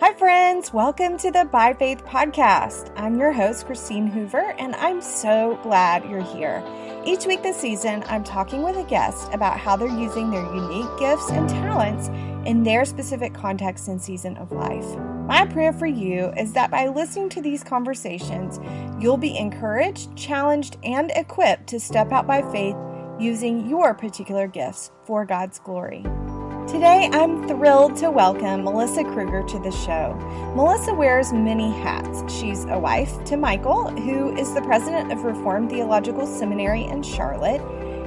Hi, friends. Welcome to the By Faith podcast. I'm your host, Christine Hoover, and I'm so glad you're here. Each week this season, I'm talking with a guest about how they're using their unique gifts and talents in their specific context and season of life. My prayer for you is that by listening to these conversations, you'll be encouraged, challenged, and equipped to step out by faith using your particular gifts for God's glory. Today, I'm thrilled to welcome Melissa Kruger to the show. Melissa wears many hats. She's a wife to Michael, who is the president of Reformed Theological Seminary in Charlotte.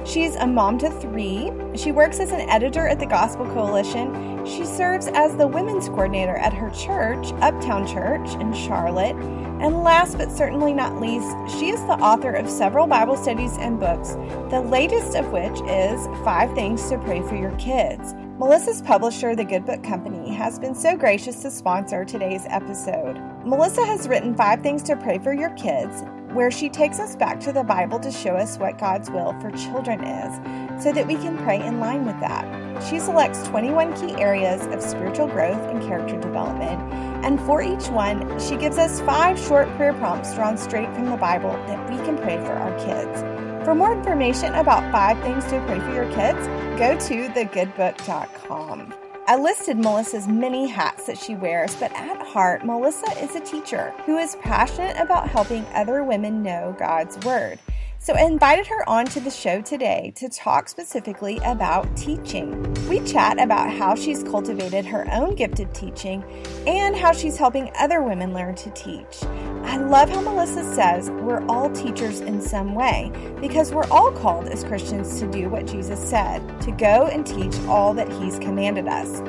She's a mom to three. She works as an editor at the Gospel Coalition. She serves as the women's coordinator at her church, Uptown Church in Charlotte. And last but certainly not least, she is the author of several Bible studies and books, the latest of which is Five Things to Pray for Your Kids. Melissa's publisher, The Good Book Company, has been so gracious to sponsor today's episode. Melissa has written Five Things to Pray for Your Kids, where she takes us back to the Bible to show us what God's will for children is, so that we can pray in line with that. She selects 21 key areas of spiritual growth and character development, and for each one, she gives us five short prayer prompts drawn straight from the Bible that we can pray for our kids. For more information about five things to pray for your kids, go to thegoodbook.com. I listed Melissa's many hats that she wears, but at heart, Melissa is a teacher who is passionate about helping other women know God's Word. So I invited her onto the show today to talk specifically about teaching. We chat about how she's cultivated her own gifted teaching and how she's helping other women learn to teach. I love how Melissa says we're all teachers in some way because we're all called as Christians to do what Jesus said to go and teach all that He's commanded us.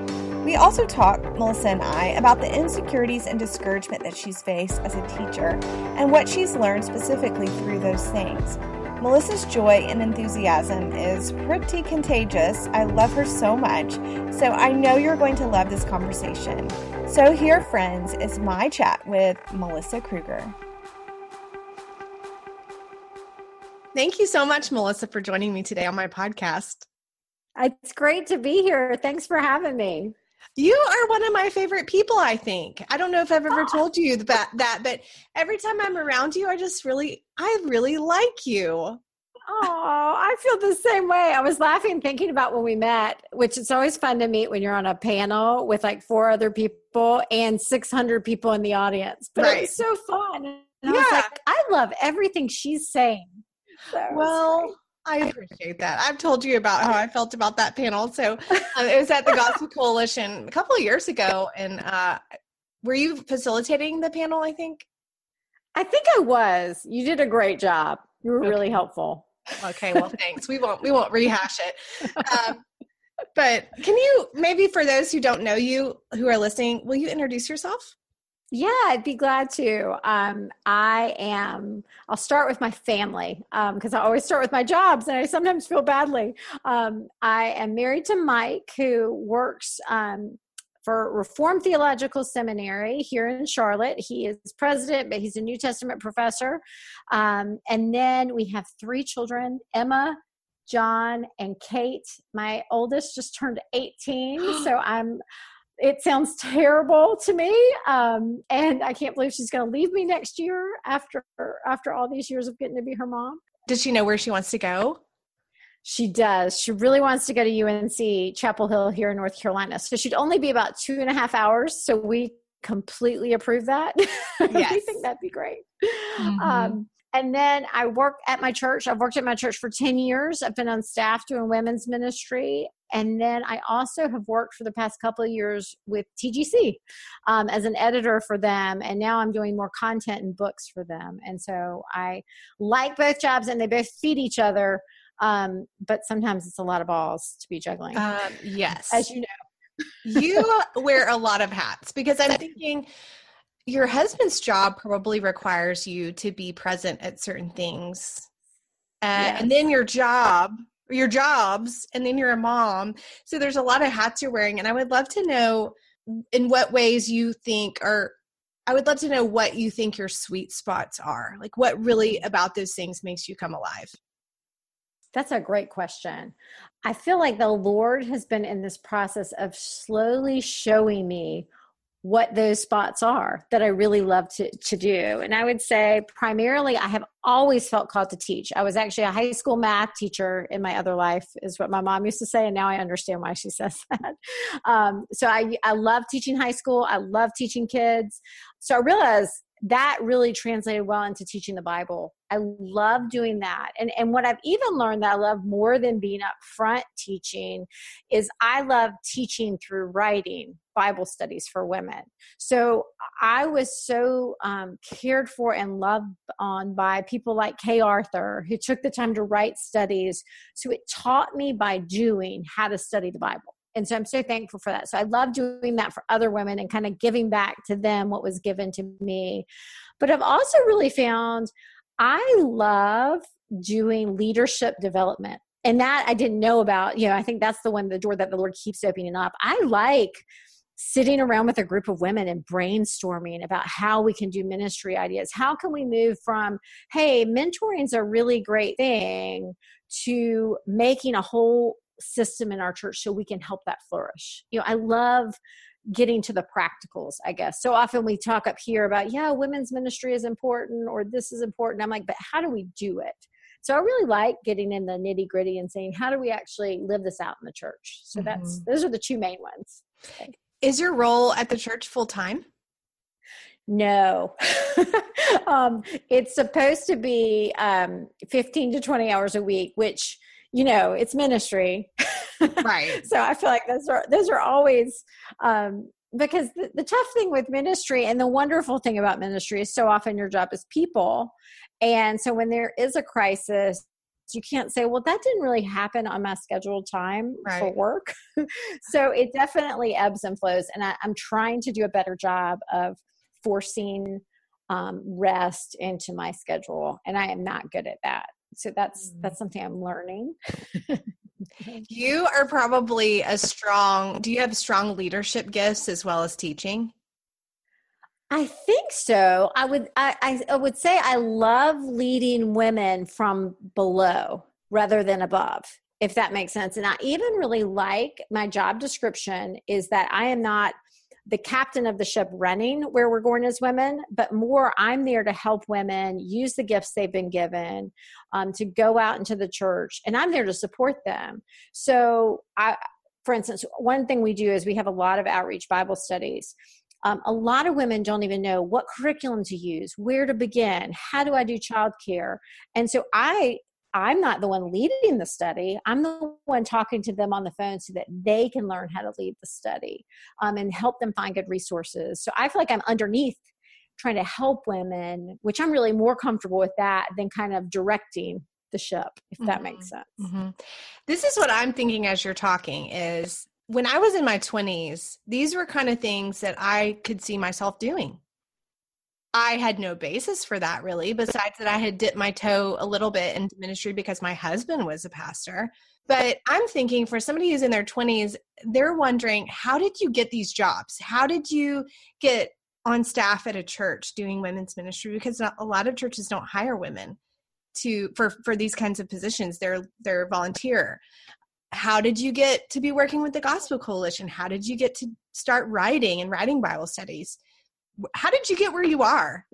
We also talk, Melissa and I, about the insecurities and discouragement that she's faced as a teacher and what she's learned specifically through those things. Melissa's joy and enthusiasm is pretty contagious. I love her so much. So I know you're going to love this conversation. So, here, friends, is my chat with Melissa Kruger. Thank you so much, Melissa, for joining me today on my podcast. It's great to be here. Thanks for having me. You are one of my favorite people, I think. I don't know if I've ever oh. told you that, that, but every time I'm around you, I just really, I really like you. Oh, I feel the same way. I was laughing thinking about when we met, which it's always fun to meet when you're on a panel with like four other people and 600 people in the audience. But right. it was so fun. And yeah. I was like, I love everything she's saying. So well, I appreciate that. I've told you about how I felt about that panel. So uh, it was at the Gospel Coalition a couple of years ago. And uh, were you facilitating the panel, I think? I think I was. You did a great job. You were okay. really helpful. Okay, well, thanks. we won't we won't rehash it. Um, but can you maybe for those who don't know you who are listening, will you introduce yourself? Yeah, I'd be glad to. Um, I am, I'll start with my family because um, I always start with my jobs and I sometimes feel badly. Um, I am married to Mike, who works um, for Reformed Theological Seminary here in Charlotte. He is president, but he's a New Testament professor. Um, and then we have three children Emma, John, and Kate. My oldest just turned 18, so I'm it sounds terrible to me um, and i can't believe she's going to leave me next year after after all these years of getting to be her mom. Does she know where she wants to go? She does. She really wants to go to unc chapel hill here in north carolina. So she'd only be about two and a half hours so we completely approve that. Yes. we think that'd be great. Mm-hmm. um, and then I work at my church. I've worked at my church for 10 years. I've been on staff doing women's ministry. And then I also have worked for the past couple of years with TGC um, as an editor for them. And now I'm doing more content and books for them. And so I like both jobs and they both feed each other. Um, but sometimes it's a lot of balls to be juggling. Um, yes. As you know. you wear a lot of hats because I'm thinking your husband's job probably requires you to be present at certain things. Uh, yes. And then your job your jobs and then you're a mom so there's a lot of hats you're wearing and i would love to know in what ways you think are i would love to know what you think your sweet spots are like what really about those things makes you come alive that's a great question i feel like the lord has been in this process of slowly showing me what those spots are that I really love to, to do. And I would say primarily I have always felt called to teach. I was actually a high school math teacher in my other life, is what my mom used to say, and now I understand why she says that. Um, so I, I love teaching high school. I love teaching kids. So I realized that really translated well into teaching the Bible. I love doing that. And and what I've even learned that I love more than being up front teaching is I love teaching through writing Bible studies for women. So I was so um, cared for and loved on by people like Kay Arthur, who took the time to write studies. So it taught me by doing how to study the Bible. And so I'm so thankful for that. So I love doing that for other women and kind of giving back to them what was given to me. But I've also really found I love doing leadership development. And that I didn't know about. You know, I think that's the one, the door that the Lord keeps opening up. I like sitting around with a group of women and brainstorming about how we can do ministry ideas. How can we move from, hey, mentoring is a really great thing to making a whole system in our church so we can help that flourish. You know, I love getting to the practicals, I guess. So often we talk up here about, yeah, women's ministry is important or this is important. I'm like, but how do we do it? So I really like getting in the nitty gritty and saying, how do we actually live this out in the church? So mm-hmm. that's those are the two main ones. Is your role at the church full time? No. um, it's supposed to be um, 15 to 20 hours a week, which you know it's ministry. Right. So i feel like those are those are always um because the, the tough thing with ministry and the wonderful thing about ministry is so often your job is people. And so when there is a crisis you can't say well that didn't really happen on my scheduled time right. for work. So it definitely ebbs and flows and I, am trying to do a better job of forcing um, rest into my schedule and i am not good at that so that's mm. that's something i'm learning. You are probably a strong do you have strong leadership gifts as well as teaching? I think so. I would I, I would say i love leading women from below rather than above if that makes sense. And i even really like my job description is that i am not the captain of the ship running where we're going as women, but more I'm there to help women use the gifts they've been given um, to go out into the church, and I'm there to support them. So, I, for instance, one thing we do is we have a lot of outreach Bible studies. Um, a lot of women don't even know what curriculum to use, where to begin, how do I do childcare, and so I I'm not the one leading the study. I'm the one talking to them on the phone so that they can learn how to lead the study um, and help them find good resources. So I feel like I'm underneath trying to help women, which I'm really more comfortable with that than kind of directing the ship, if that mm-hmm. makes sense. Mm-hmm. This is what I'm thinking as you're talking is when I was in my 20s, these were kind of things that I could see myself doing. I had no basis for that really, besides that I had dipped my toe a little bit into ministry because my husband was a pastor. But I'm thinking for somebody who's in their 20s, they're wondering, how did you get these jobs? How did you get on staff at a church doing women's ministry? Because a lot of churches don't hire women to for for these kinds of positions. They're they're volunteer. How did you get to be working with the Gospel Coalition? How did you get to start writing and writing Bible studies? How did you get where you are?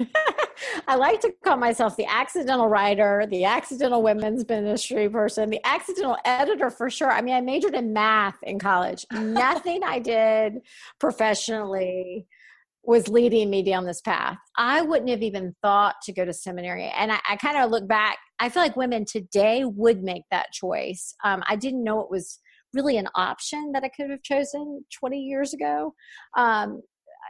I like to call myself the accidental writer, the accidental women's ministry person, the accidental editor for sure. I mean, I majored in math in college. Nothing I did professionally was leading me down this path. I wouldn't have even thought to go to seminary. And I, I kind of look back, I feel like women today would make that choice. Um, I didn't know it was really an option that I could have chosen 20 years ago. Um,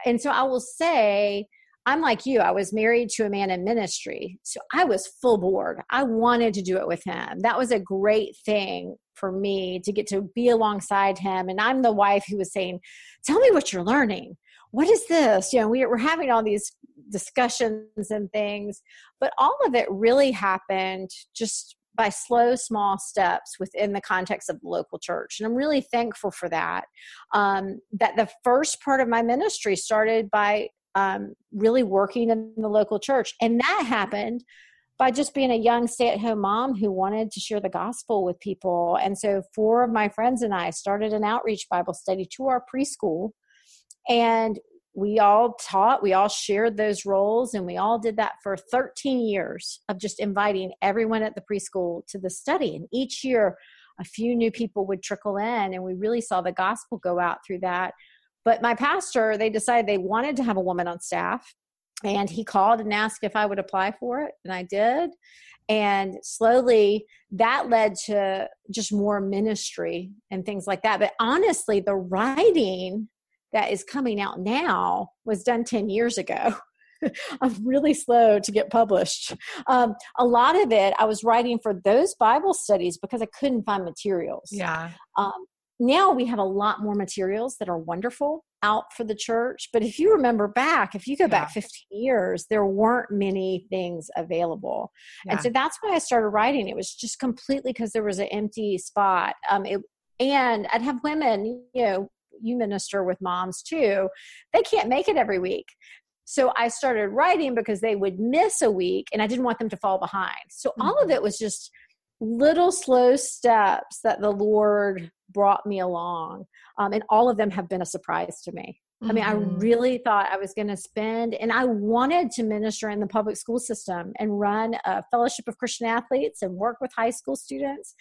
and so I will say, I'm like you. I was married to a man in ministry. So I was full board. I wanted to do it with him. That was a great thing for me to get to be alongside him. And I'm the wife who was saying, Tell me what you're learning. What is this? You know, we, we're having all these discussions and things, but all of it really happened just by slow, small steps within the context of the local church. And I'm really thankful for that. Um, that the first part of my ministry started by um, really working in the local church. And that happened by just being a young stay at home mom who wanted to share the gospel with people. And so, four of my friends and I started an outreach Bible study to our preschool And we all taught, we all shared those roles, and we all did that for 13 years of just inviting everyone at the preschool to the study. And each year, a few new people would trickle in, and we really saw the gospel go out through that. But my pastor, they decided they wanted to have a woman on staff, and he called and asked if I would apply for it, and I did. And slowly that led to just more ministry and things like that. But honestly, the writing that is coming out now was done 10 years ago. I'm really slow to get published. Um, a lot of it I was writing for those Bible studies because I couldn't find materials. Yeah. Um, now we have a lot more materials that are wonderful out for the church. But if you remember back, if you go back 15 years, there weren't many things available. Yeah. And so that's why I started writing. It was just completely because there was an empty spot. Um, it, and I'd have women, you know, you minister with moms too, they can't make it every week. So I started writing because they would miss a week and I didn't want them to fall behind. So mm-hmm. all of mm-hmm. it was just little slow steps that the Lord brought me along. Um, and all of them have been a surprise to me. I mean, I mm-hmm. really thought I was going to spend, and I wanted to minister in the public school system and run a fellowship of Christian athletes and work with high school students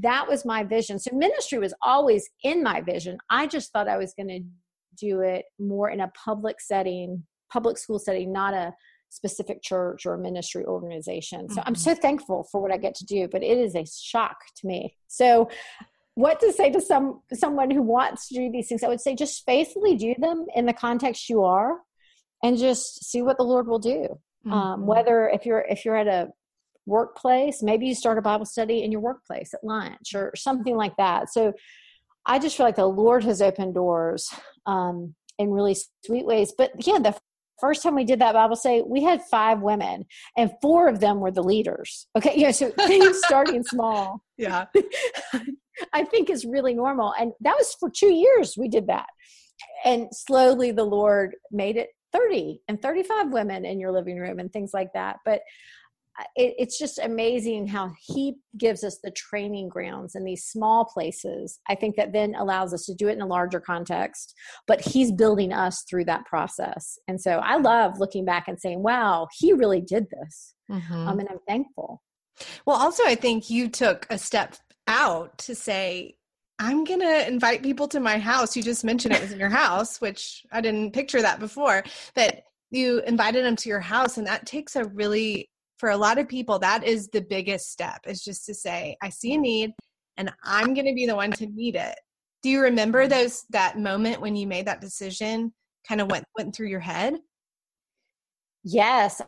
that was my vision. So ministry was always in my vision. I just thought I was going to do it more in a public setting, public school setting, not a specific church or ministry organization. So mm-hmm. I'm so thankful for what I get to do, but it is a shock to me. So what to say to some someone who wants to do these things? I would say just faithfully do them in the context you are and just see what the Lord will do. Um, mm-hmm. Um, whether if you're if you're at a workplace. Maybe you start a Bible study in your workplace at lunch or something like that. So I just feel like the Lord has opened doors um, in really sweet ways. But yeah, the first time we did that Bible study, we had five women, and four of them were the leaders. Okay, yeah, so things starting small. Yeah, I think is really normal, and that was for two years. We did that, and slowly the Lord made it 30 and 35 women in your living room and things like that. But it, it's just amazing how he gives us the training grounds in these small places. I think that then allows us to do it in a larger context, but he's building us through that process. And so I love looking back and saying, wow, he really did this. Mm-hmm. Um, and I'm thankful. Well, also, I think you took a step out to say, I'm going to invite people to my house. You just mentioned it was in your house, which I didn't picture that before, that you invited them to your house. And that takes a really for a lot of people that is the biggest step is just to say i see a need and i'm going to be the one to meet it do you remember mm-hmm. those that moment when you made that decision kind of went went through your head yes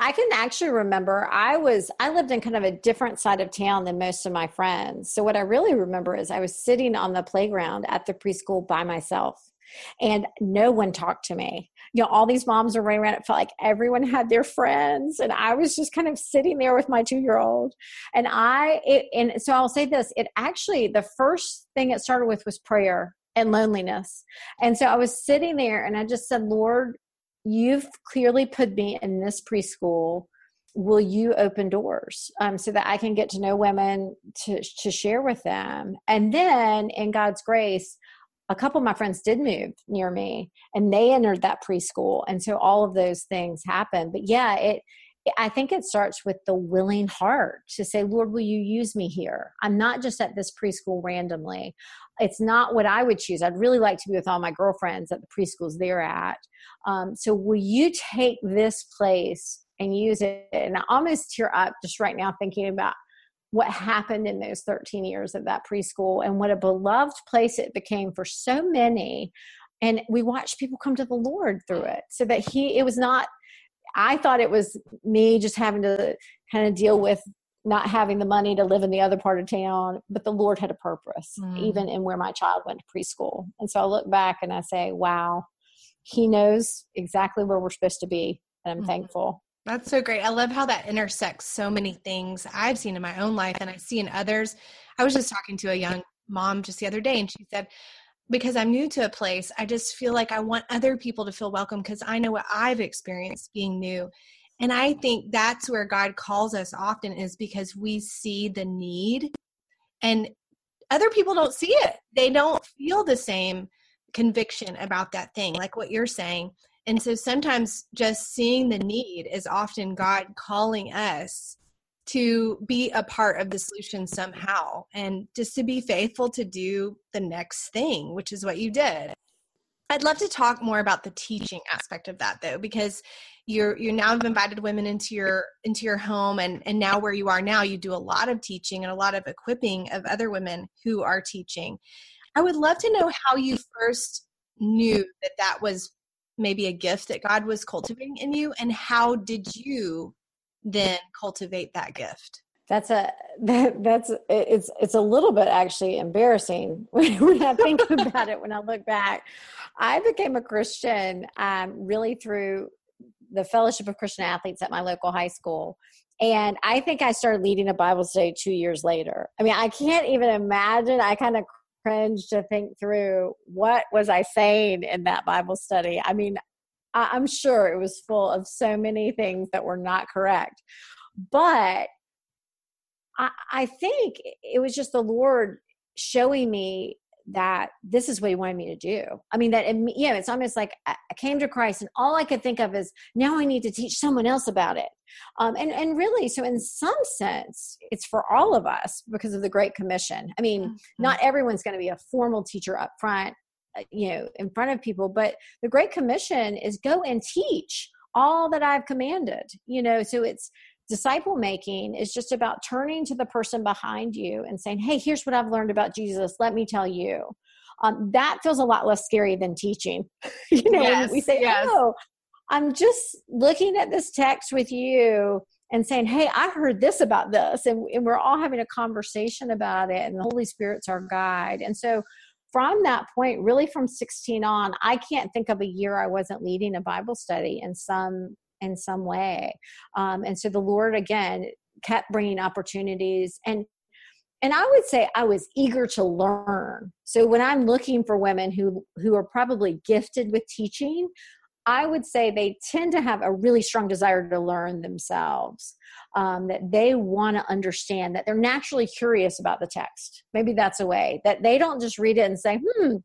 I can actually remember I was I lived in kind of a different side of town than most of my friends. So what I really remember is I was sitting on the playground at the preschool by myself and no one talked to me you know all these moms are running around. It felt like everyone had their friends and i was just kind of sitting there with my two year old and i it, and so i'll say this it actually the first thing it started with was prayer and loneliness. And so i was sitting there and i just said lord you've clearly put me in this preschool. Will you open doors um, so that i can get to know women to, to share with them? And then in god's grace a couple of my friends did move near me and they entered that preschool and so all of those things happened but yeah it I think it starts with the willing heart to say, Lord, will you use me here? I'm not just at this preschool randomly. It's not what I would choose. I'd really like to be with all my girlfriends at the preschools they're at. Um, so, will you take this place and use it? And I almost tear up just right now thinking about what happened in those 13 years of that preschool and what a beloved place it became for so many and we watched people come to the lord through it so that he it was not i thought it was me just having to kind of deal with not having the money to live in the other part of town but the lord had a purpose mm. even in where my child went to preschool and so i look back and i say wow he knows exactly where we're supposed to be and i'm mm. thankful that's so great. I love how that intersects so many things I've seen in my own life and I see in others. I was just talking to a young mom just the other day and she said, because I'm new to a place, I just feel like I want other people to feel welcome because I know what I've experienced being new. And I think that's where God calls us often is because we see the need and other people don't see it. They don't feel the same conviction about that thing, like what you're saying. And so sometimes just seeing the need is often God calling us to be a part of the solution somehow and just to be faithful to do the next thing, which is what you did. I'd love to talk more about the teaching aspect of that though, because you're you now have invited women into your into your home and and now where you are now you do a lot of teaching and a lot of equipping of other women who are teaching. I would love to know how you first knew that that was maybe a gift that God was cultivating in you and how did you then cultivate that gift? That's a that, that's it's it's a little bit actually embarrassing when I think about it when I look back. I became a Christian um, really through the Fellowship of Christian Athletes at my local high school. And I think I started leading a Bible study two years later. I mean, I can't even imagine. I kind of cringe to think through what was I saying in that Bible study. I mean, I'm sure it was full of so many things that were not correct. But I, I think it was just the Lord showing me that this is what he wanted me to do. I mean, that, you know, it's almost like I came to Christ and all I could think of is now I need to teach someone else about it. Um, and, and really, so in some sense, it's for all of us because of the Great Commission. I mean, mm-hmm. not everyone's going to be a formal teacher up front, uh, you know, in front of people, but the Great Commission is go and teach all that I've commanded, you know, so it's, disciple making is just about turning to the person behind you and saying, Hey, here's what I've learned about Jesus. Let me tell you. Um, that feels a lot less scary than teaching. you know, yes, we say, yes. Oh, I'm just looking at this text with you and saying, Hey, I heard this about this. And, and we're all having a conversation about it, and the Holy Spirit's our guide. And so, from that point, really from 16 on, I can't think of a year I wasn't leading a Bible study in some in some way. Um, and so the lord again kept bringing opportunities. And and i would say i was eager to learn. So when i'm looking for women who who are probably gifted with teaching i would say they tend to have a really strong desire to learn themselves um, that they want to understand that they're naturally curious about the text. Maybe that's a way that they don't just read it and say hmm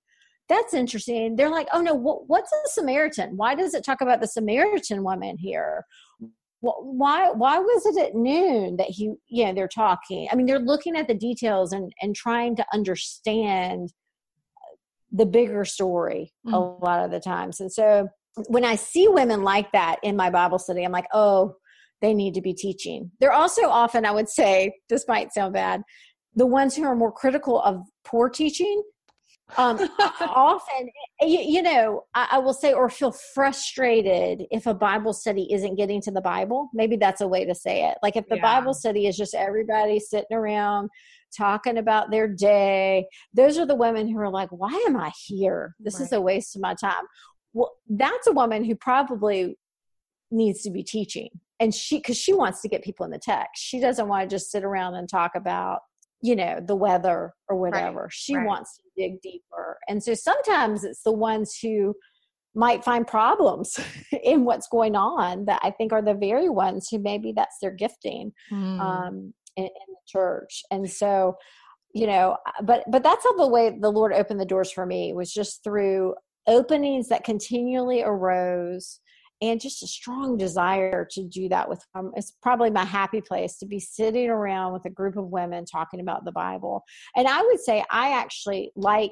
that's interesting. They're like, oh no, what's a Samaritan? Why does it talk about the Samaritan woman here? Why why was it at noon that he yeah they're talking? I mean, they're looking at the details and and trying to understand the bigger story mm-hmm. a lot of the times. And so when I see women like that in my Bible study, I'm like, oh, they need to be teaching. They're also often, I would say, this might sound bad, the ones who are more critical of poor teaching um, often you, you know I, I, will say or feel frustrated if a bible study isn't getting to the bible. Maybe that's a way to say it. Like if the yeah. bible study is just everybody sitting around talking about their day those are the women who are like why am i here? This right. is a waste of my time. Well that's a woman who probably needs to be teaching and she because she wants to get people in the text. She doesn't want to just sit around and talk about you know the weather or whatever right, she right. wants to dig deeper and so sometimes it's the ones who might find problems in what's going on that i think are the very ones who maybe that's their gifting mm. um, in, in the church and so you know but but that's how the way the lord opened the doors for me was just through openings that continually arose and just a strong desire to do that with them. It's probably my happy place to be sitting around with a group of women talking about the Bible. And I would say I actually like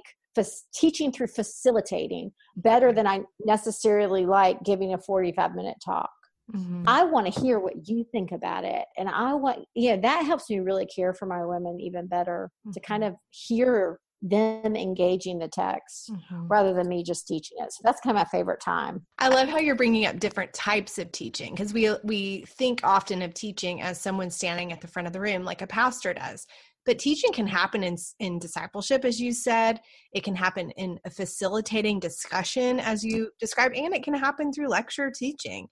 teaching through facilitating better than I necessarily like giving a 45 minute talk. Mm-hmm. I want to hear what you think about it. And I want, yeah, that helps me really care for my women even better mm-hmm. to kind of hear them engaging the text mm-hmm. rather than me just teaching it. So that's kind of my favorite time. I love how you're bringing up different types of teaching because we we think often of teaching as someone standing at the front of the room like a pastor does. But teaching can happen in in discipleship as you said. It can happen in a facilitating discussion as you described and it can happen through lecture teaching.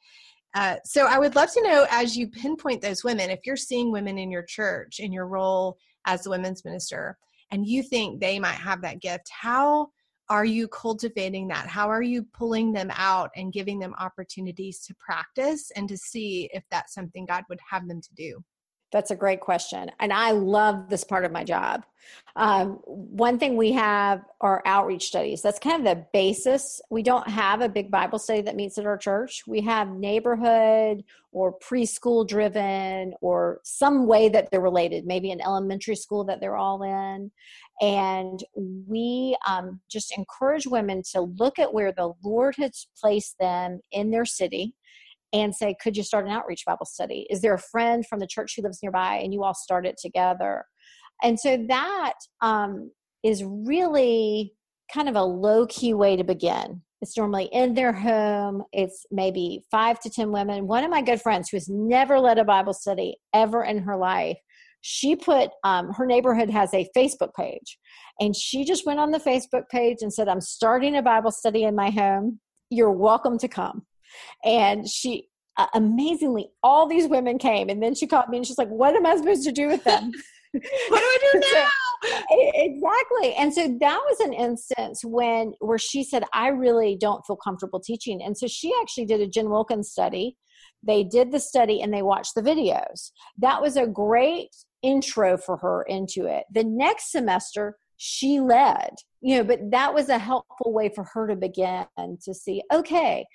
Uh, so I would love to know as you pinpoint those women, if you're seeing women in your church in your role as the women's minister, and you think they might have that gift, how are you cultivating that? How are you pulling them out and giving them opportunities to practice and to see if that's something God would have them to do? That's a great question. And I love this part of my job. Um, one thing we have are outreach studies. That's kind of the basis. We don't have a big Bible study that meets at our church. We have neighborhood or preschool driven or some way that they're related, maybe an elementary school that they're all in. And we um, just encourage women to look at where the Lord has placed them in their city and say, Could you start an outreach Bible study? Is there a friend from the church who lives nearby and you all start it together? And so that um, is really kind of a low key way to begin. It's normally in their home. It's maybe five to 10 women. One of my good friends who has never led a Bible study ever in her life, she put um, her neighborhood has a Facebook page. And she just went on the Facebook page and said, I'm starting a Bible study in my home. You're welcome to come and she uh, amazingly all these women came and then she called me and she's like what am i supposed to do with them? What do i do now? so, exactly. And so that was an instance when where she said i really don't feel comfortable teaching. And so she actually did a jen wilkin's study. They did the study and they watched the videos. That was a great intro for her into it. The next semester she led. You know but that was a helpful way for her to begin to see okay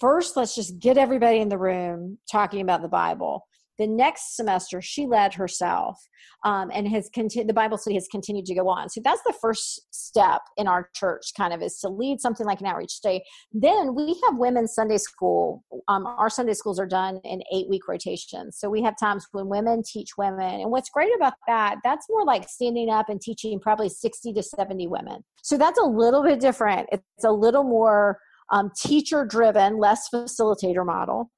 first let's just get everybody in the room talking about the bible. The next semester she led herself um, and has continued the bible study has continued to go on. So that's the first step in our church kind of is to lead something like an outreach day. Then we have women's sunday school. Um, our sunday schools are done in eight week rotations so we have times when women teach women. And what's great about that that's more like standing up and teaching probably 60 to 70 women. So that's a little bit different. It's a little more um, teacher driven, less facilitator model.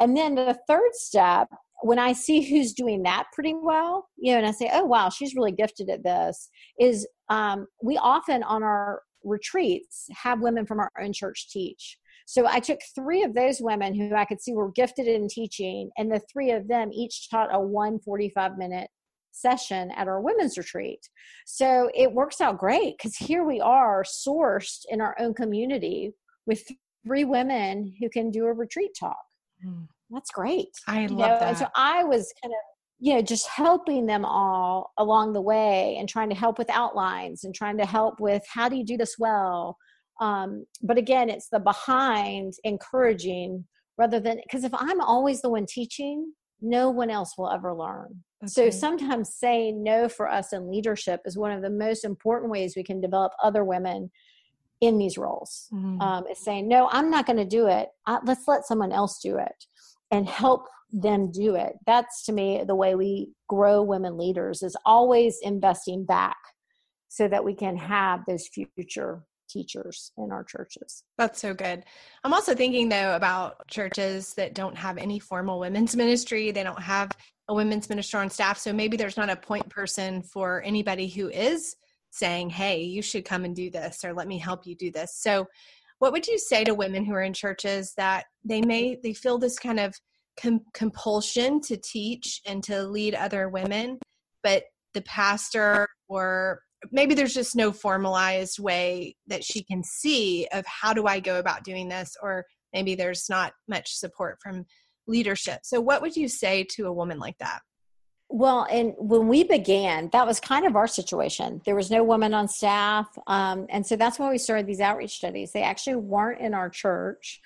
And then the third step, when I see who's doing that pretty well, you know, and I say, oh, wow, she's really gifted at this, is um, we often on our retreats have women from our own church teach. So I took three of those women who I could see were gifted in teaching, and the three of them each taught a 145 minute session at our women's retreat. So it works out great because here we are sourced in our own community with three women who can do a retreat talk. Mm. That's great. I love know? that. And so I was kind of, you know, just helping them all along the way and trying to help with outlines and trying to help with how do you do this well. Um, but again, it's the behind encouraging rather than because if I'm always the one teaching, no one else will ever learn. Okay. So sometimes saying no for us in leadership is one of the most important ways we can develop other women in these roles mm-hmm. um, is saying no i'm not going to do it I, let's let someone else do it and help them do it that's to me the way we grow women leaders is always investing back so that we can have those future teachers in our churches. That's so good. I'm also thinking though about churches that don't have any formal women's ministry. They don't have a women's minister on staff. So maybe there's not a point person for anybody who is saying, hey, you should come and do this, or let me help you do this. So, what would you say to women who are in churches that they may they feel this kind of com- compulsion to teach and to lead other women but the pastor or maybe there's just no formalized way that she can see of how do i go about doing this? or maybe there's not much support from leadership. So what would you say to a woman like that well, and when we began, that was kind of our situation. There was no woman on staff. Um, and so that's why we started these outreach studies. They actually weren't in our church.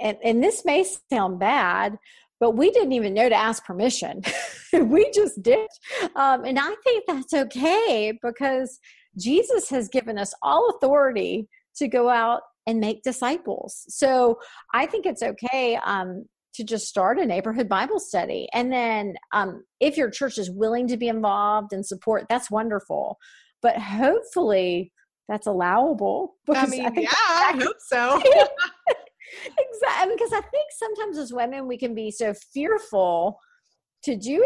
And, and this may sound bad, but we didn't even know to ask permission. we just did. Um, and I think that's okay because Jesus has given us all authority to go out and make disciples. So I think it's okay. Um, to just start a neighborhood Bible study. And then um, if your church is willing to be involved and support, that's wonderful. But hopefully that's allowable. I mean, I yeah, I hope so. exactly. Because I think sometimes as women, we can be so fearful to do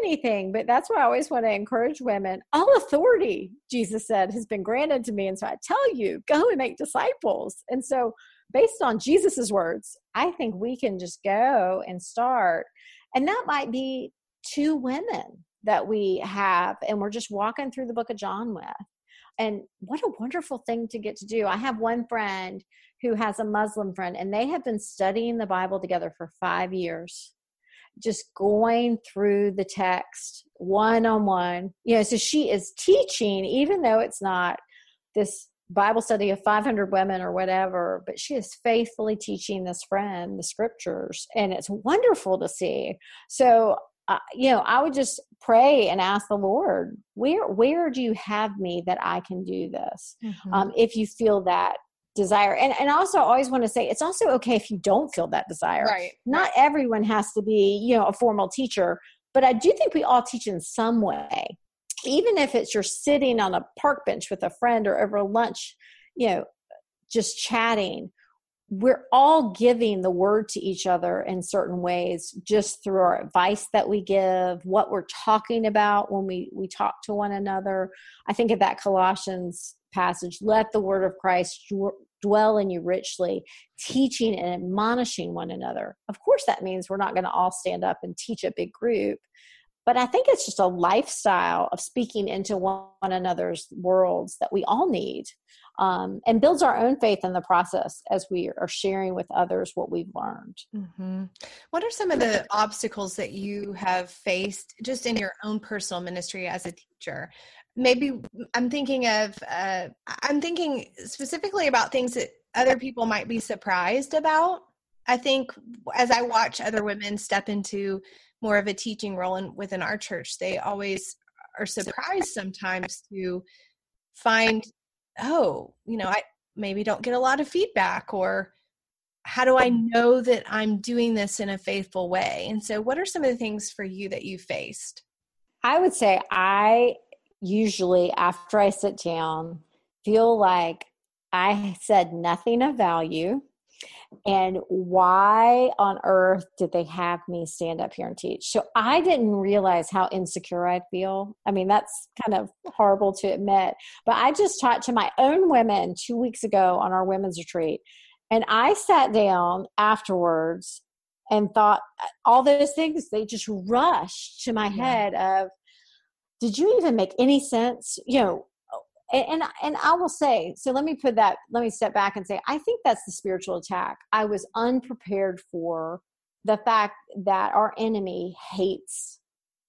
anything. But that's why I always want to encourage women all authority, Jesus said, has been granted to me. And so I tell you, go and make disciples. And so based on Jesus's words, I think we can just go and start. And that might be two women that we have, and we're just walking through the book of John with. And what a wonderful thing to get to do. I have one friend who has a Muslim friend, and they have been studying the Bible together for five years. just going through the text one on one. You know, so she is teaching, even though it's not this Bible study of 500 women or whatever, but she is faithfully teaching this friend the scriptures, and it's wonderful to see. So, uh, you know, I would just pray and ask the Lord, where where do you have me that I can do this? Mm-hmm. Um, if you feel that desire, and and also I always want to say it's also okay if you don't feel that desire. Right. Not everyone has to be, you know, a formal teacher, but I do think we all teach in some way even if it's you're sitting on a park bench with a friend or over lunch, you know, just chatting, we're all giving the word to each other in certain ways just through our advice that we give what we're talking about when we we talk to one another. I think of that colossians passage let the word of christ dwell in you richly teaching and admonishing one another. Of course that means we're not going to all stand up and teach a big group but I think it's just a lifestyle of speaking into one another's worlds that we all need um, and builds our own faith in the process as we are sharing with others what we've learned. Mm-hmm. What are some of the obstacles that you have faced just in your own personal ministry as a teacher? Maybe I'm thinking of, uh, I'm thinking specifically about things that other people might be surprised about. I think as I watch other women step into more of a teaching role in, within our church. They always are surprised sometimes to find oh you know i maybe don't get a lot of feedback or how do i mm-hmm. know that i'm doing this in a faithful way? And so what are some of the things for you that you faced? I would say i usually after i sit down feel like i said nothing of value and why on earth did they have me stand up here and teach? So i didn't realize how insecure i'd feel. I mean that's kind of horrible to admit but i just taught to my own women two weeks ago on our women's retreat. And i sat down afterwards and thought uh, all those things they just rushed to my yeah. head of did you even make any sense? You know and, and and I will say, so let me put that. Let me step back and say, I think that's the spiritual attack. I was unprepared for the fact that our enemy hates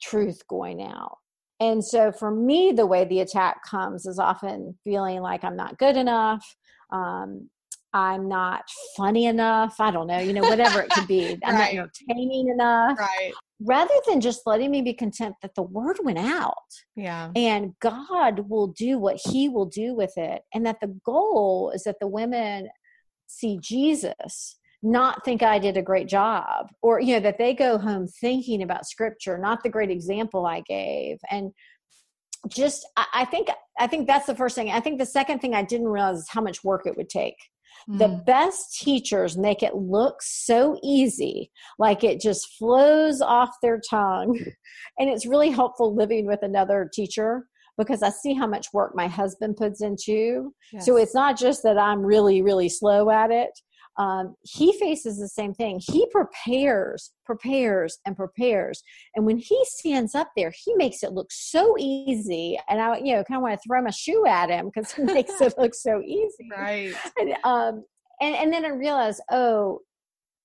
truth going out. And so for me, the way the attack comes is often feeling like I'm not good enough. Um, I'm not funny enough. I don't know, you know, whatever it could be. I'm right. not entertaining enough. Right rather than just letting me be content that the word went out. Yeah. And God will do what he will do with it. And that the goal is that the women see Jesus, not think I did a great job, or, you know, that they go home thinking about scripture, not the great example I gave. And just, I, I think, I think that's the first thing. I think the second thing I didn't realize is how much work it would take the mm. best teachers make it look so easy, like it just flows off their tongue. and it's really helpful living with another teacher because I see how much work my husband puts into. Yes. So it's not just that I'm really, really slow at it. Um, he faces the same thing. He prepares, prepares, and prepares. And when he stands up there, he makes it look so easy. And I, you know, kind of want to throw my shoe at him because he makes it look so easy. Right. And, um, and, and then I realized, oh,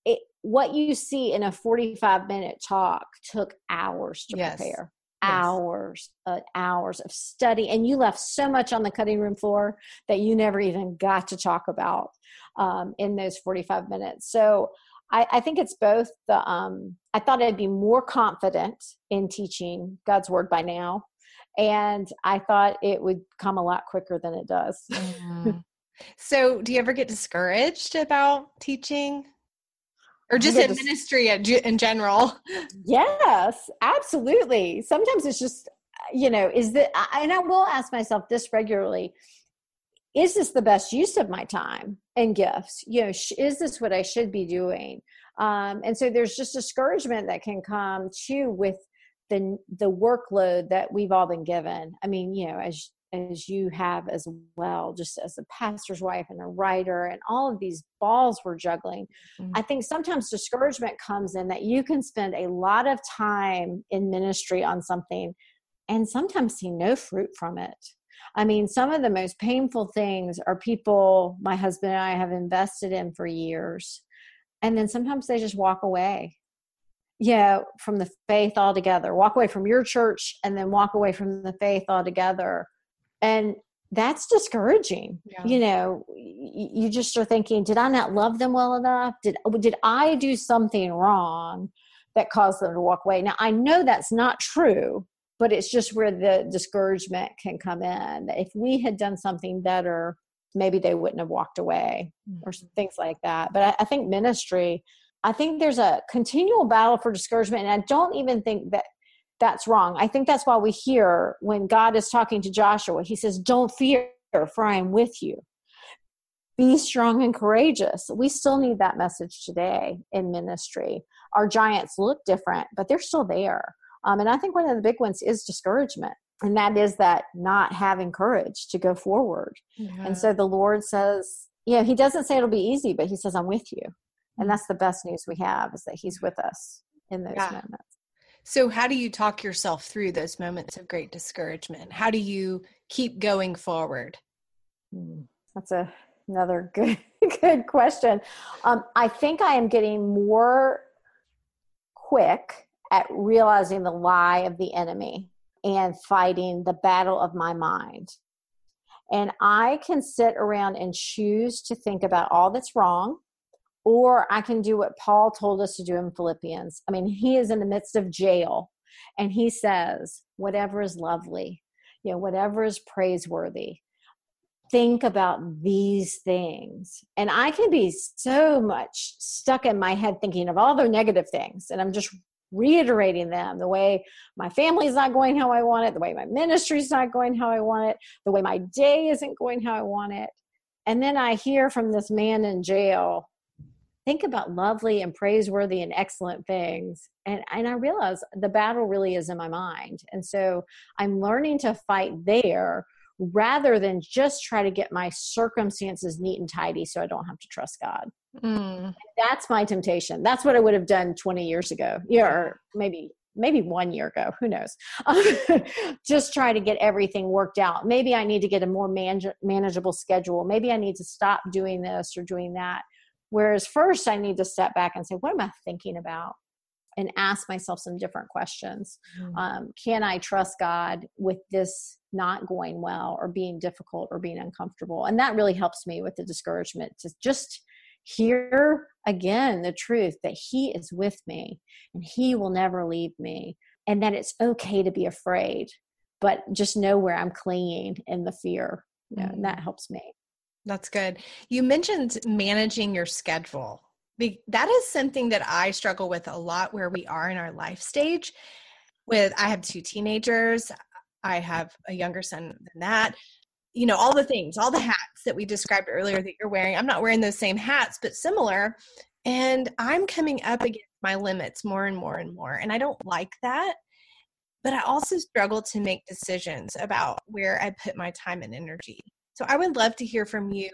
it, what you see in a 45 minute talk took hours to yes. prepare. Yes. hours uh, hours of study and you left so much on the cutting room floor that you never even got to talk about um, in those 45 minutes. So I, I think it's both the, um, I thought I'd be more confident in teaching God's word by now. And I thought it would come a lot quicker than it does. mm. So, do you ever get discouraged about teaching? or just in ministry in general yes absolutely sometimes it's just you know is that and i will ask myself this regularly is this the best use of my time and gifts. You know sh- is this what i should be doing? Um, and so there's just discouragement that can come too with the the workload that we've all been given. I mean you know as as you have as well just as a pastor's wife and a writer and all of these balls we're juggling mm-hmm. i think sometimes discouragement comes in that you can spend a lot of time in ministry on something and sometimes see no fruit from it I mean, some of the most painful things are people my husband and I have invested in for years. And then sometimes they just walk away. yeah, from the faith altogether. Walk away from your church and then walk away from the faith altogether. And that's discouraging. Yeah. You know, you just are thinking, did I not love them well enough? Did oh, did I do something wrong that caused them to walk away? Now I know that's not true, but it's just where the discouragement can come in. If we had done something better, maybe they wouldn't have walked away mm-hmm. or things like that. But I, I think ministry I think there's a continual battle for discouragement. And I don't even think that that's wrong. I think that's why we hear when God is talking to Joshua, he says, Don't fear, for I am with you. Be strong and courageous. We still need that message today in ministry. Our giants look different, but they're still there. Um, and I think one of the big ones is discouragement. And that is that not having courage to go forward. Yeah. And so the Lord says, you know, He doesn't say it'll be easy, but He says, I'm with you and that's the best news we have is that he's with us in those yeah. moments so how do you talk yourself through those moments of great discouragement how do you keep going forward hmm, that's a another good good question um, i think i am getting more quick at realizing the lie of the enemy and fighting the battle of my mind and i can sit around and choose to think about all that's wrong or I can do what Paul told us to do in Philippians. I mean, he is in the midst of jail and he says, whatever is lovely, you know, whatever is praiseworthy, think about these things. And I can be so much stuck in my head thinking of all the negative things. And I'm just reiterating them the way my family's not going how I want it, the way my ministry's not going how I want it, the way my day isn't going how I want it. And then I hear from this man in jail think about lovely and praiseworthy and excellent things and and i realize the battle really is in my mind and so i'm learning to fight there rather than just try to get my circumstances neat and tidy so i don't have to trust god. Mm. that's my temptation. That's what i would have done 20 years ago yeah or maybe maybe one year ago who knows? Just try to get everything worked out. Maybe i need to get a more man- manageable schedule. Maybe i need to stop doing this or doing that. Whereas first, I need to step back and say, what am I thinking about? And ask myself some different questions. Mm-hmm. Um, can I trust God with this not going well or being difficult or being uncomfortable? And that really helps me with the discouragement to just hear again the truth that He is with me and He will never leave me, and that it's okay to be afraid, but just know where I'm clinging in the fear. You know, and that helps me. That's good. You mentioned managing your schedule. That is something that I struggle with a lot where we are in our life stage. With I have two teenagers, I have a younger son than that. You know, all the things, all the hats that we described earlier that you're wearing. I'm not wearing those same hats, but similar. And I'm coming up against my limits more and more and more. And I don't like that. But I also struggle to make decisions about where I put my time and energy. So I would love to hear from you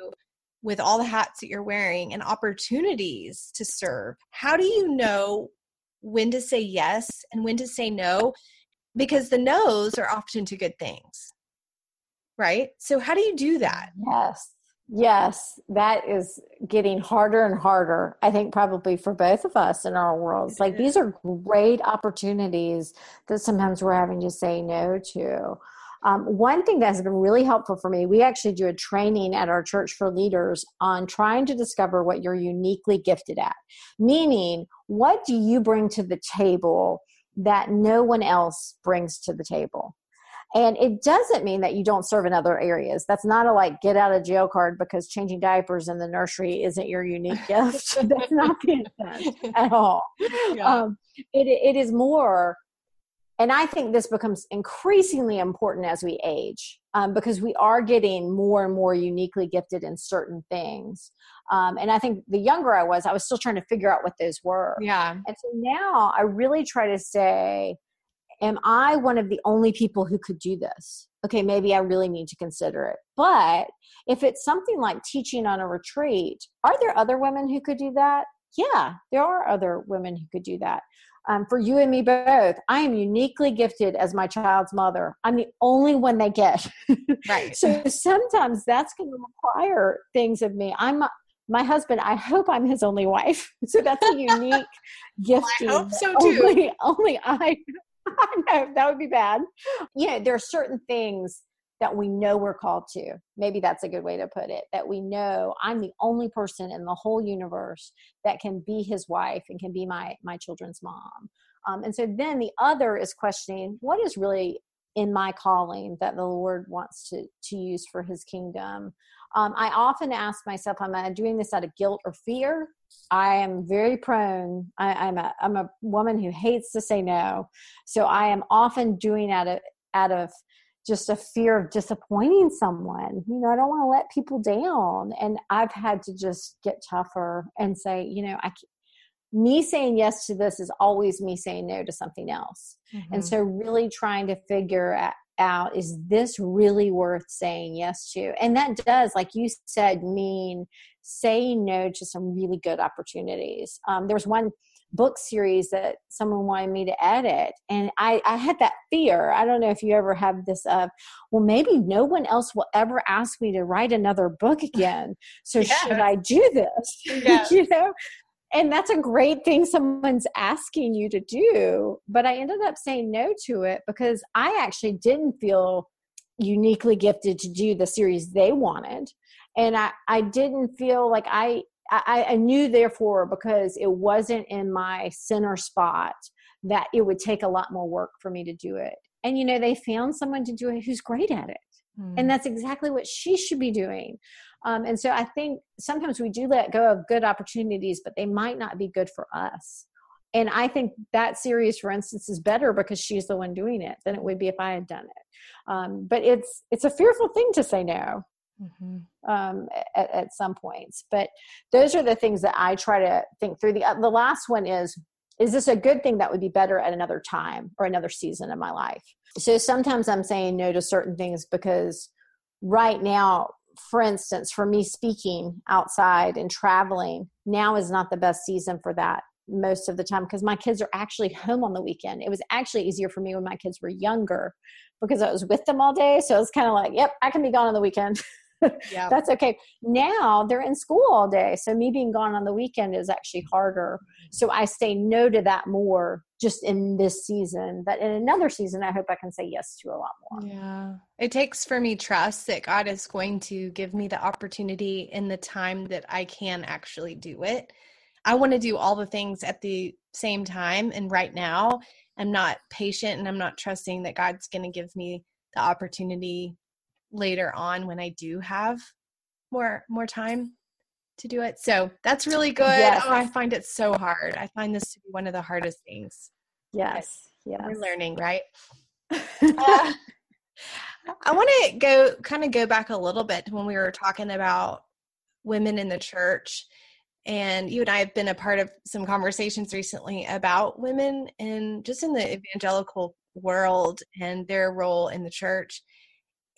with all the hats that you're wearing and opportunities to serve. How do you know when to say yes and when to say no? Because the no's are often to good things. Right? So how do you do that? Yes. Yes, that is getting harder and harder. I think probably for both of us in our worlds. Like these are great opportunities that sometimes we're having to say no to. Um, one thing that has been really helpful for me, we actually do a training at our church for leaders on trying to discover what you're uniquely gifted at. Meaning, what do you bring to the table that no one else brings to the table? And it doesn't mean that you don't serve in other areas. That's not a like get out of jail card because changing diapers in the nursery isn't your unique gift. That's not the intent at all. Yeah. Um, it, it is more and I think this becomes increasingly important as we age um, because we are getting more and more uniquely gifted in certain things. Um, and I think the younger I was, I was still trying to figure out what those were. Yeah. And so now I really try to say, am I one of the only people who could do this? Okay, maybe I really need to consider it. But if it's something like teaching on a retreat, are there other women who could do that? Yeah, there are other women who could do that um, for you and me both, I am uniquely gifted as my child's mother. I'm the only one they get. Right. so sometimes that's going to require things of me. I'm my husband, I hope I'm his only wife. So that's a unique gift. I hope so too. Only, only I, I know that would be bad. Yeah, there are certain things that we know we're called to. Maybe that's a good way to put it. That we know I'm the only person in the whole universe that can be his wife and can be my my children's mom. Um, and so then the other is questioning what is really in my calling that the Lord wants to to use for His kingdom. Um, I often ask myself, am I doing this out of guilt or fear? I am very prone. I, am a I'm a woman who hates to say no, so I am often doing out of out of just a fear of disappointing someone. You know, I don't want to let people down, and I've had to just get tougher and say, you know, I me saying yes to this is always me saying no to something else. Mm-hmm. And so, really trying to figure out is this really worth saying yes to? And that does, like you said, mean saying no to some really good opportunities. Um, there was one book series that someone wanted me to edit and I, I had that fear i don't know if you ever have this of well maybe no one else will ever ask me to write another book again so yes. should i do this yes. you know and that's a great thing someone's asking you to do but i ended up saying no to it because i actually didn't feel uniquely gifted to do the series they wanted and i i didn't feel like i i, I knew therefore because it wasn't in my center spot that it would take a lot more work for me to do it and you know they found someone to do it who's great at it mm. and that's exactly what she should be doing um, and so I think sometimes we do let go of good opportunities, but they might not be good for us. And I think that series, for instance, is better because she's the one doing it than it would be if I had done it. Um, but it's it's a fearful thing to say no mm-hmm. um, at, at, some points. But those are the things that I try to think through. The uh, the last one is is this a good thing that would be better at another time or another season of my life? So sometimes I'm saying no to certain things because right now for instance, for me speaking outside and traveling, now is not the best season for that most of the time because my kids are actually home on the weekend. It was actually easier for me when my kids were younger because I was with them all day. So it's kind of like, yep, I can be gone on the weekend. yeah. That's okay. Now they're in school all day. So me being gone on the weekend is actually harder. So I say no to that more just in this season. But in another season, I hope I can say yes to a lot more. Yeah. It takes for me trust that God is going to give me the opportunity in the time that I can actually do it. I want to do all the things at the same time. And right now, I'm not patient and I'm not trusting that God's going to give me the opportunity later on when I do have more more time to do it. So that's really good. Yes. Oh, I find it so hard. I find this to be one of the hardest things. Yes. Yes. We're learning, right? uh, I want to go kind of go back a little bit when we were talking about women in the church. And you and I have been a part of some conversations recently about women and just in the evangelical world and their role in the church.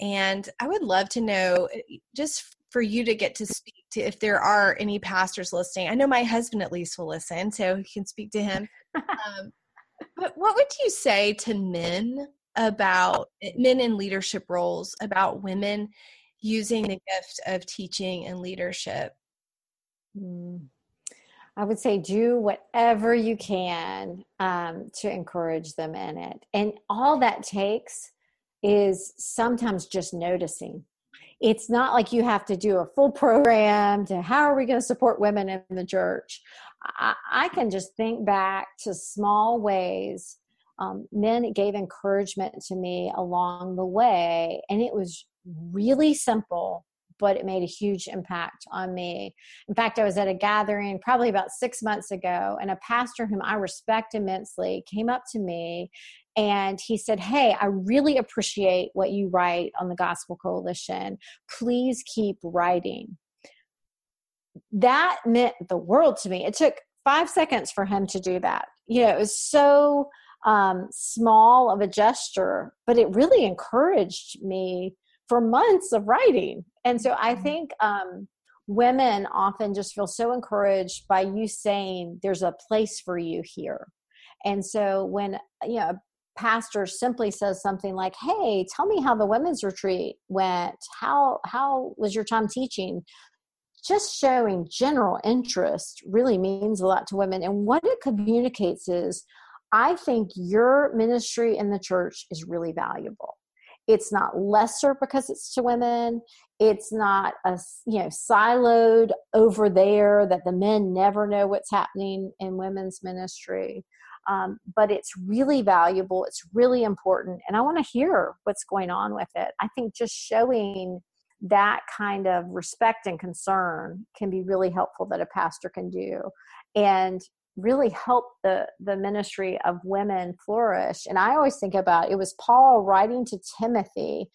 And I would love to know eh, just for you to get to speak to if there are any pastors listening. I know my husband at least will listen, so he can speak to him. um, but what would you say to men about eh, men in leadership roles about women using the gift of teaching and leadership? Mm. I would say do whatever you can um, to encourage them in it. And all that takes is sometimes just noticing. It's not like you have to do a full program to how are we going to support women in the church. I, I can just think back to small ways um, men gave encouragement to me along the way, and it was really simple but it made a huge impact on me. In fact, I was at a gathering probably about six months ago, and a pastor whom I respect immensely came up to me and he said, Hey, I really appreciate what you write on the Gospel Coalition. Please keep writing. That meant the world to me. It took five seconds for him to do that. You know, it was so um, small of a gesture, but it really encouraged me for months of writing. And so I mm-hmm. think um, women often just feel so encouraged by you saying, There's a place for you here. And so when you know pastor simply says something like hey tell me how the women's retreat went how how was your time teaching just showing general interest really means a lot to women. And what it communicates is I think your ministry in the church is really valuable. It's not lesser because it's to women. It's not a you know siloed over there that the men never know what's happening in women's ministry. Um, but it's really valuable. It's really important, and I want to hear what's going on with it. I think just showing that kind of respect and concern can be really helpful that a pastor can do and really help the the ministry of women flourish and i always think about it was paul writing to timothy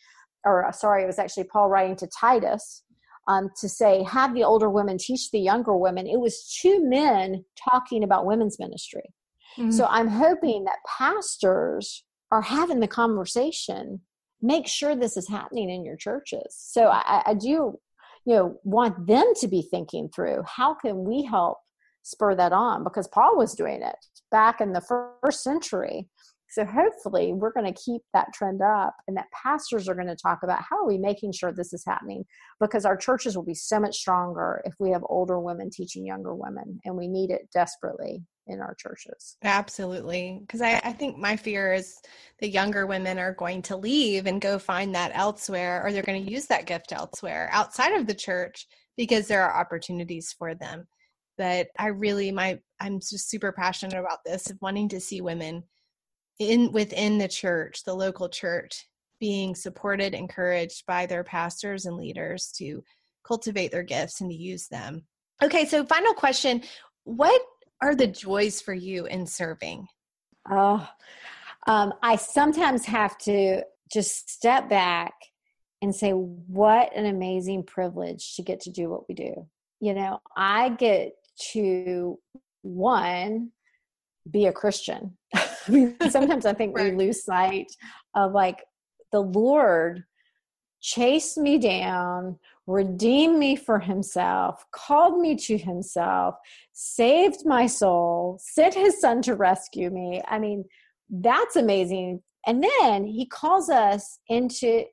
or uh, sorry it was actually paul writing to titus um, to say have the older women teach the younger women it was two men talking about women's ministry mm-hmm. so i'm hoping that pastors are having the conversation make sure this is happening in your churches. So I, I do you know want them to be thinking through how can we help spur that on? Because paul was doing it back in the first century. So hopefully we're going to keep that trend up and that pastors are going to talk about how are we making sure this is happening? Because our churches will be so much stronger if we have older women teaching younger women and we need it desperately in our churches. Absolutely. Because I, I think my fear is the younger women are going to leave and go find that elsewhere, or they're going to use that gift elsewhere outside of the church because there are opportunities for them. But I really, my, I'm just super passionate about this of wanting to see women in within the church, the local church, being supported, encouraged by their pastors and leaders to cultivate their gifts and to use them. Okay, so final question. What are the joys for you in serving? Oh, um, I sometimes have to just step back and say, what an amazing privilege to get to do what we do. You know, I get to one, be a Christian. I mean, sometimes I think right. we lose sight of like the Lord chased me down, redeemed me for himself, called me to himself, saved my soul, sent his son to rescue me. I mean, that's amazing. And then he calls us into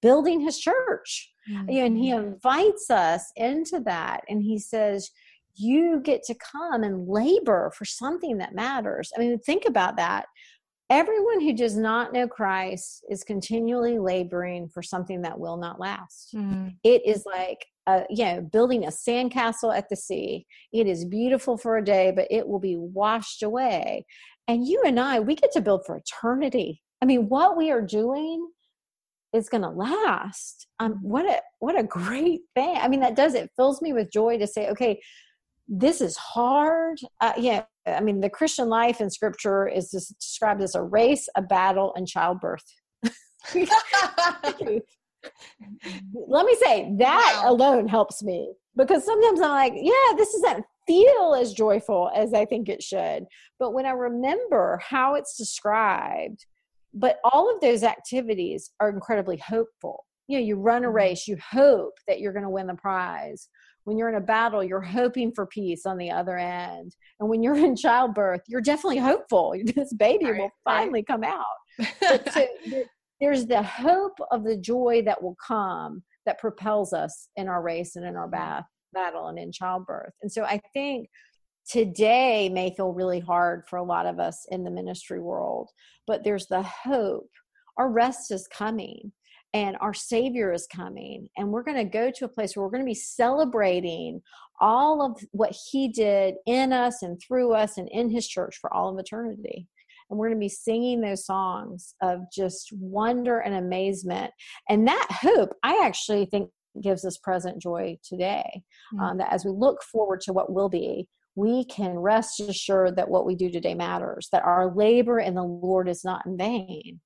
building his church. Mm-hmm. And he mm-hmm. invites us into that. And he says, You get to come and labor for something that matters. I mean, think about that everyone who does not know Christ is continually laboring for something that will not last. Mm-hmm. It is like uh, you know building a sandcastle at the sea. It is beautiful for a day, but it will be washed away. And you and I, we get to build for eternity. I mean, what we are doing is going to last. Um, what a what a great thing! I mean, that does it fills me with joy to say, okay, this is hard. Uh, yeah, I mean, the Christian life in Scripture is described as a race, a battle, and childbirth. Let me say that wow. alone helps me because sometimes I'm like, yeah, this doesn't feel as joyful as I think it should. But when I remember how it's described, but all of those activities are incredibly hopeful. You know, you run a mm-hmm. race, you hope that you're going to win the prize when you're in a battle, you're hoping for peace on the other end. And when you're in childbirth, you're definitely hopeful. This baby right, will finally right. come out. so there's the hope of the joy that will come that propels us in our race and in our mm-hmm. bath, battle and in childbirth. And so I think today may feel really hard for a lot of us in the ministry world, but there's the hope. Our rest is coming and our savior is coming and we're going to go to a place where we're going to be celebrating all of what he did in us and through us and in his church for all of eternity. And we're going to be singing those songs of just wonder and amazement. And that hope i actually think gives us present joy today mm-hmm. um, that as we look forward to what will be we can rest assured that what we do today matters that our labor in the lord is not in vain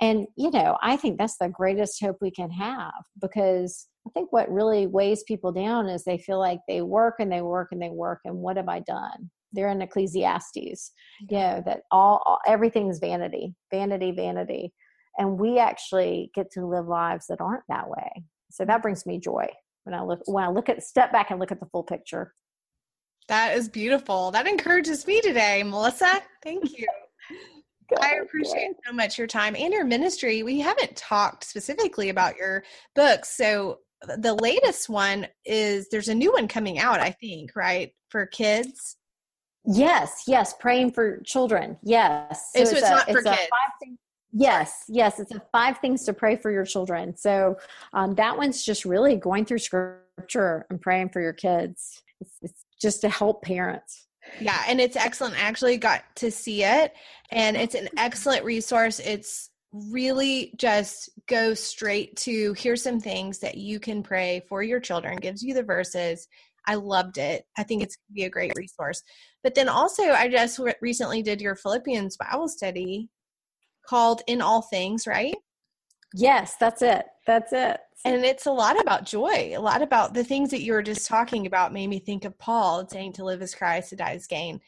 and, you know, I think that's the greatest hope we can have because I think what really weighs people down is they feel like they work and they work and they work and what have I done? They're in Ecclesiastes, yeah. you know, that all, all everything's vanity, vanity, vanity. And we actually get to live lives that aren't that way. So that brings me joy when I look when I look at step back and look at the full picture. That is beautiful. That encourages me today, Melissa. Thank you. I appreciate so much your time and your ministry. We haven't talked specifically about your books. So, the latest one is there's a new one coming out, I think, right? For kids. Yes, yes, praying for children. Yes. So, so it's, it's, a, not for it's kids. Thing, yes, yes, it's a five things to pray for your children. So um, that one's just really going through scripture and praying for your kids. It's, it's just to help parents. Yeah, and it's excellent. I actually got to see it, and it's an excellent resource. It's really just go straight to here's some things that you can pray for your children, gives you the verses. I loved it. I think it's going to be a great resource. But then also, I just recently did your Philippians Bible study called In All Things, right? Yes, that's it. That's it. And it's a lot about joy, a lot about the things that you were just talking about made me think of Paul saying to live as Christ, to die as gain.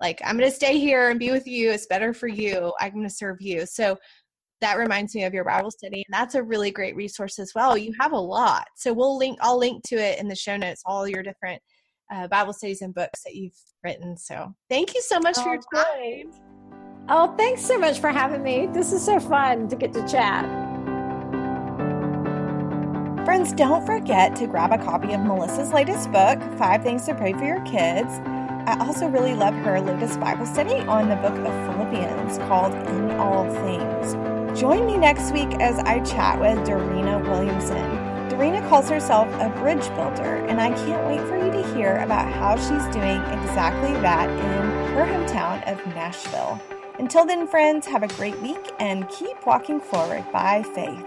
Like, I'm going to stay here and be with you. It's better for you. I'm going to serve you. So that reminds me of your Bible study. And that's a really great resource as well. You have a lot. So we'll link, I'll link to it in the show notes, all your different uh, Bible studies and books that you've written. So thank you so much oh, for your time. Oh, thanks so much for having me. This is so fun to get to chat. Friends, don't forget to grab a copy of Melissa's latest book, Five Things to Pray for Your Kids. I also really love her latest Bible study on the book of Philippians called In All Things. Join me next week as I chat with Dorena Williamson. Dorena calls herself a bridge builder, and I can't wait for you to hear about how she's doing exactly that in her hometown of Nashville. Until then, friends, have a great week and keep walking forward by faith.